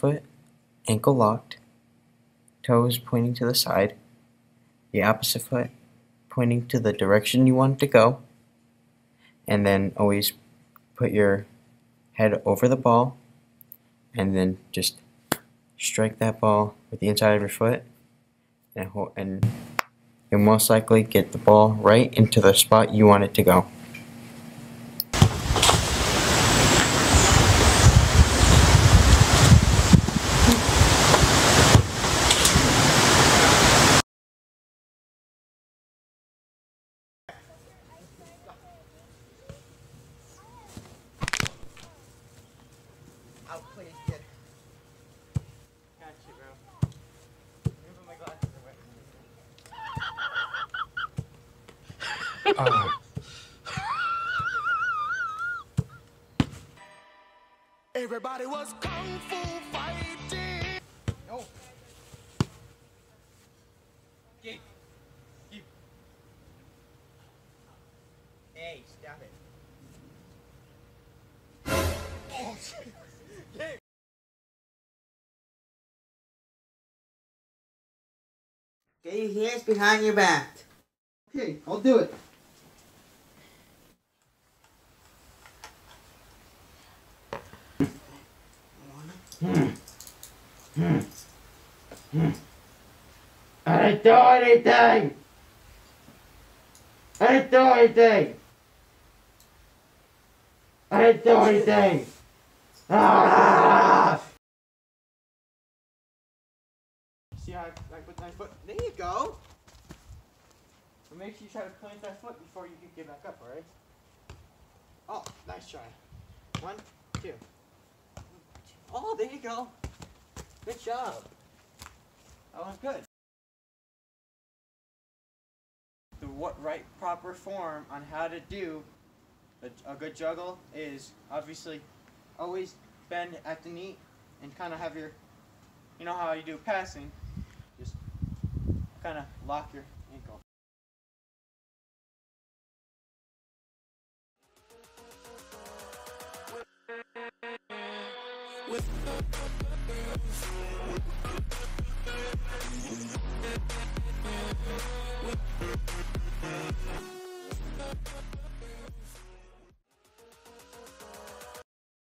foot, ankle locked, toes pointing to the side, the opposite foot pointing to the direction you want to go, and then always put your head over the ball and then just strike that ball with the inside of your foot and, and you'll most likely get the ball right into the spot you want it to go. I'll play it kid. Got you, bro. Remember my glasses are wet. Everybody was kung fu fighting. No. Keep. Keep. Hey, stop it. Get your hands behind your back. Okay, I'll do it. Hmm. Hmm. Hmm. I didn't do anything. I didn't do anything. I didn't do anything. Ah! See how I, I put my foot? There you go. But make sure you try to plant that foot before you can get back up, alright? Oh, nice try. One, two. Oh, there you go. Good job. That was good. The what right proper form on how to do a, a good juggle is obviously always bend at the knee and kind of have your, you know how you do passing, kind of lock your ankle.